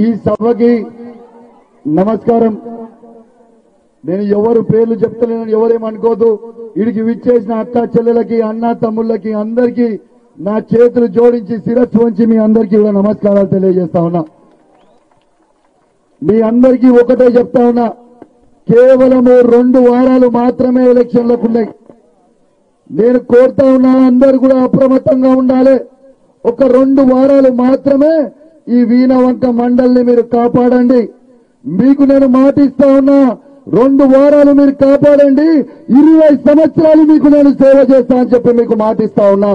ఈ సభకి నమస్కారం. నేను ఎవరు పేర్లు చెప్తలేనని ఎవరేమనుకోదు వీడికి విచ్చేసిన అక్క చెల్లెలకి అన్న తమ్ముళ్ళకి అందరికీ నా చేతులు జోడించి శిరస్సు ఉంచి మీ అందరికీ కూడా నమస్కారాలు తెలియజేస్తా ఉన్నా. మీ అందరికీ ఒకటే చెప్తా ఉన్నా. కేవలము రెండు వారాలు మాత్రమే ఎలక్షన్లకు ఉన్నాయి. నేను కోరుతా ఉన్నా అందరు కూడా అప్రమత్తంగా ఉండాలి. ఒక రెండు వారాలు మాత్రమే ఈ వీణ వంట మండలిని మీరు కాపాడండి. మీకు నేను మాటిస్తా ఉన్నా రెండు వారాలు మీరు కాపాడండి. ఇరవై సంవత్సరాలు మీకు నేను సేవ చేస్తా అని చెప్పి మీకు మాటిస్తా ఉన్నా.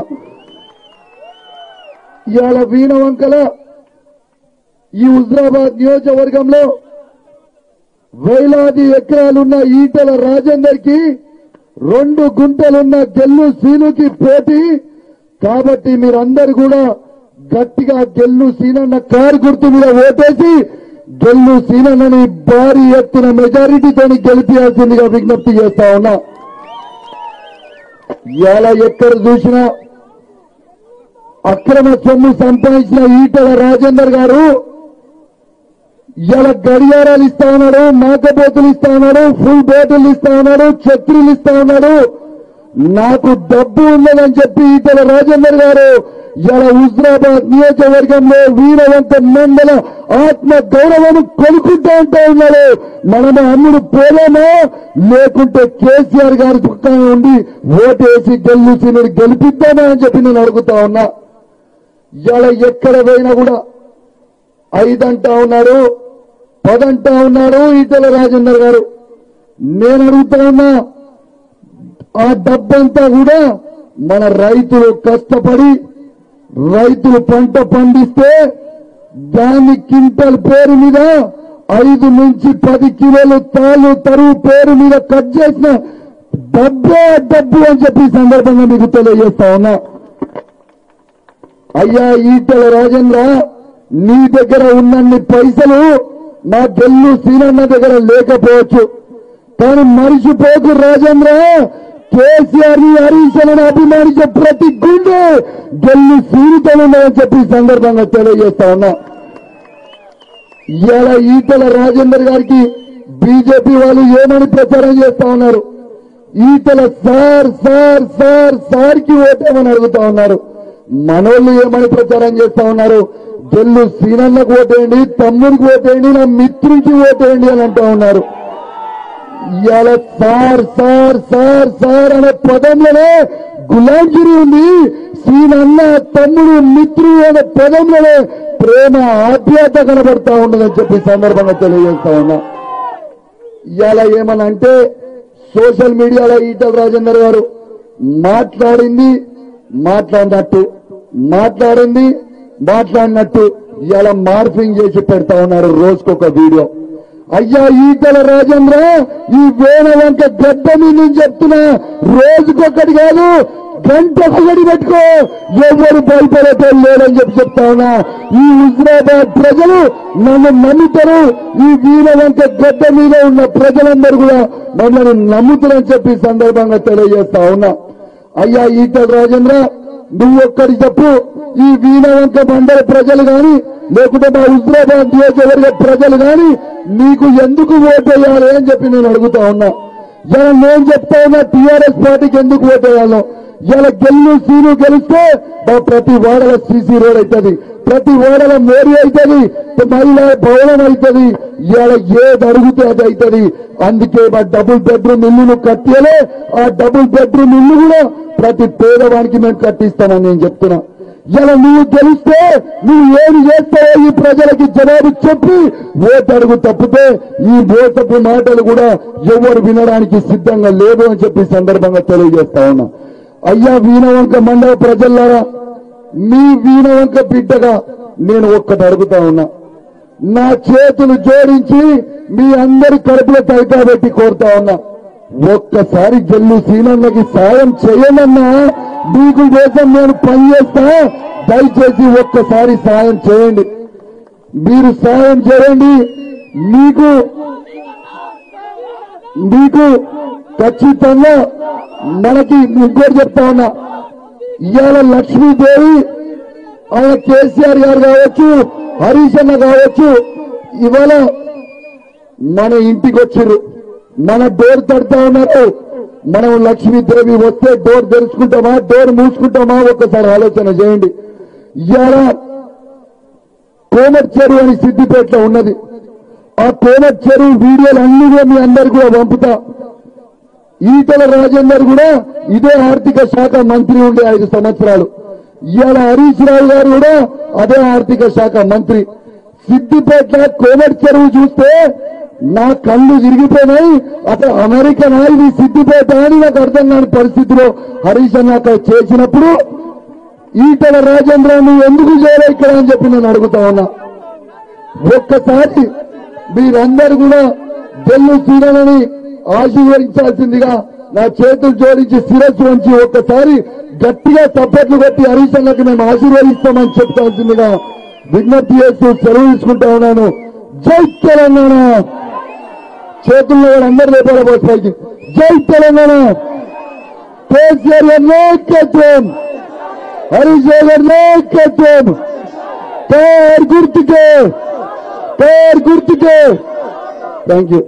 ఇవాళ వీణవంకల ఈ హుజరాబాద్ నియోజకవర్గంలో వేలాది ఎకరాలున్న ఈటల రాజేందర్కి రెండు గుంటలున్న గెల్లు సీనుకి పోటీ. కాబట్టి మీరందరూ కూడా గట్టిగా గెల్లు సీనన్న కారు గుర్తు మీద ఓటేసి గెల్లు సీనన్నని భారీ ఎత్తున మెజారిటీతో గెలిపించాల్సిందిగా విజ్ఞప్తి చేస్తా ఉన్నా. ఎలా ఎక్కడ చూసినా అక్రమ సొమ్ము సంపాదించిన ఈటల రాజేందర్ గారు ఇలా గడియారాలు ఇస్తా ఉన్నాడు మేకపోతులు ఇస్తా ఉన్నాడు ఫుల్ బోటులు ఇస్తా ఉన్నాడు ఛత్రులు ఇస్తా ఉన్నాడు నాకు డబ్బు ఉన్నదని చెప్పి ఇతర రాజేందర్ గారు ఇలా హుజరాబాద్ నియోజకవర్గంలో వీరవంత మండల ఆత్మ గౌరవం కొనుక్కుంటూ ఉంటా ఉన్నాడు. మనము అమ్ముడు పోలేమో? లేకుంటే కేసీఆర్ గారి పక్కన ఉండి ఓటేసి గెలిచి నేను గెలిపిద్దామా అని చెప్పి నేను అడుగుతా ఉన్నా. ఇలా ఎక్కడ పోయినా కూడా ఐదంటా ఉన్నారు పదంటా ఉన్నారు ఈటల రాజేందర్ గారు. నేను అడుగుతా ఉన్నా ఆ డబ్బంతా కూడా మన రైతులు కష్టపడి రైతులు పంట పండిస్తే దాని క్వింటల్ పేరు మీద ఐదు నుంచి పది కిలోలు తాళ్ళు తరువు పేరు మీద కట్ చేసిన డబ్బే డబ్బు అని చెప్పి సందర్భంగా మీకు తెలియజేస్తా ఉన్నా. అయ్యా ఈటల రాజేంద్ర నీ దగ్గర ఉన్నన్ని పైసలు నా గెల్లు సీనన్న దగ్గర లేకపోవచ్చు. కానీ మరిచిపోకు రాజేంద్ర కేసీఆర్ని హరీశ్వరని అభిమానించే ప్రతి గుండె గెల్లి సీనితో చెప్పి సందర్భంగా తెలియజేస్తా ఉన్నా. ఇవాళ ఈటల రాజేందర్ గారికి బీజేపీ వాళ్ళు ఏమని ప్రచారం చేస్తా ఉన్నారు? ఈటల సార్ సార్ సార్ సార్కి ఓటేమని అడుగుతా ఉన్నారు? మనోళ్ళు ఏమని ప్రచారం చేస్తా ఉన్నారు? గెల్లు సీనన్నకు ఓటేయండి తమ్ముడికి ఓటేయండి నా మిత్రుడికి ఓటేయండి అని అంటా ఉన్నారు. ఇవాళ సార్ సార్ సార్ సార్ అనే పదంలోనే గులాంగిరి ఉంది. సీనన్న తమ్ముడు మిత్రుడు అనే పదంలోనే ప్రేమ ఆప్యాయత కనబడతా ఉన్నదని చెప్పి సందర్భంగా తెలియజేస్తా ఉన్నా. ఇవాళ ఏమని అంటే సోషల్ మీడియాలో ఈటల రాజేందర్ గారు మాట్లాడింది మాట్లాడినట్టు మాట్లాడింది మాట్లాడినట్టు ఇవాళ మార్పింగ్ చేసి పెడతా ఉన్నారు రోజుకొక వీడియో. అయ్యా ఈటల రాజేంద్ర ఈ వేణ వంక గడ్డ నేను చెప్తున్నా రోజుకొక్కటి కాదు గంటకొకటి పెట్టుకో ఎవరు భయపడేటోళ్ళు లేరని చెప్పి చెప్తా ఉన్నా. ఈ హుజరాబాద్ ప్రజలు నన్ను నమ్ముతారు ఈ వీణ వంక గడ్డ మీద ఉన్న ప్రజలందరూ కూడా మమ్మల్ని నమ్ముతారని చెప్పి సందర్భంగా తెలియజేస్తా ఉన్నా. అయ్యా ఈటల రాజేంద్ర నువ్వొక్కడి చెప్పు ఈ వీణవంక మండల ప్రజలు కానీ లేకుంటే మా నియోజకవర్గ ప్రజలు కానీ నీకు ఎందుకు ఓటేయాలి అని చెప్పి నేను అడుగుతా ఉన్నా. ఇలా నేను చెప్తా ఉన్నా టీఆర్ఎస్ పార్టీకి ఎందుకు ఓటేయాలో? ఇలా గెల్లు సీను గెలిస్తే మా ప్రతి వాడల సీసీ రోడ్ అవుతుంది ప్రతి ఓడల మోరీ అవుతుంది మహిళా భవనం అవుతుంది ఇలా ఏది అడిగితే అది అవుతుంది అందుకే మా డబుల్ బెడ్రూమ్ ఇల్లును కట్టేలే ఆ డబుల్ బెడ్రూమ్ ఇల్లు కూడా ప్రతి పేదవానికి మేము కట్టిస్తామని నేను చెప్తున్నా. ఇలా నువ్వు గెలిస్తే నువ్వు ఏమి చేస్తావో ఈ ప్రజలకి జవాబు చెప్పి ఓటు అడుగు తప్పితే ఈ ఓటపు మాటలు కూడా ఎవరు వినడానికి సిద్ధంగా లేదు అని చెప్పి సందర్భంగా తెలియజేస్తా ఉన్నా. అయ్యా వీణవంక మండల ప్రజల్లారా మీ వీణవంక బిడ్డగా నేను ఒక్కటి అడుగుతా ఉన్నా. నా చేతులు జోడించి మీ అందరి కడుపులో తలకా పెట్టి కోరుతా ఉన్నా. ఒక్కసారి జల్లు సీనన్నకి సాయం చేయనన్నా మీకు కోసం నేను పనిచేస్తా దయచేసి ఒక్కసారి సాయం చేయండి. మీరు సాయం చేయండి. మీకు మీకు ఖచ్చితంగా మనకి ఇంకోటి చెప్తా ఉన్నా. ఇవాళ లక్ష్మీదేవి ఆయన కేసీఆర్ గారు కావచ్చు హరీష్ అన్న కావచ్చు ఇవాళ మన ఇంటికి వచ్చిర్రు. మన డోర్ తడుతా ఉన్నారు. మనం లక్ష్మీదేవి వస్తే డోర్ తెరుచుకుంటామా? డోర్ మూసుకుంటామా? ఒక్కసారి ఆలోచన చేయండి. ఇవాళ కోమట్ చెరువు అని సిద్దిపేటలో ఉన్నది. ఆ కోమట్ చెరువు వీడియోలు అన్ని కూడా మీ అందరు కూడా పంపుతా. ఈటల రాజేందర్ కూడా ఇదే ఆర్థిక శాఖ మంత్రి ఉండే ఐదు సంవత్సరాలు. ఇవాళ హరీష్ రావు గారు కూడా అదే ఆర్థిక శాఖ మంత్రి. సిద్దిపేట కోమటి చెరువు చూస్తే నా కళ్ళు విరిగిపోయినాయి. అసలు అమెరికన్ ఇది సిద్దిపేట అని నాకు అర్థం కాని పరిస్థితిలో హరీష్ అన్న చేసినప్పుడు ఈటల రాజేంద్ర నువ్వు ఎందుకు చేయలే ఇక్కడ అని చెప్పి నేను అడుగుతా ఉన్నా. ఒక్కసారి మీరందరూ కూడా జల్లు చూడాలని ఆశీర్వదించాల్సిందిగా నా చేతులు జోడించి శిరస్సు ఉంచి ఒక్కసారి గట్టిగా తప్పట్లు కొట్టి హరీష్ అన్నకు మేము ఆశీర్వదిస్తామని చెప్తాల్సిందిగా విజ్ఞప్తి చేస్తూ సెలవు తీసుకుంటా ఉన్నాను. జై తెలంగాణ! చేతుల్లో కూడా అందరు లేపాల పైకి జై తెలంగాణ. కేసీఆర్ గారి నాయకత్వం. హరీష్ రావు గారి నాయకత్వం. కార్ గుర్తుకే. కార్ గుర్తుకే. Thank you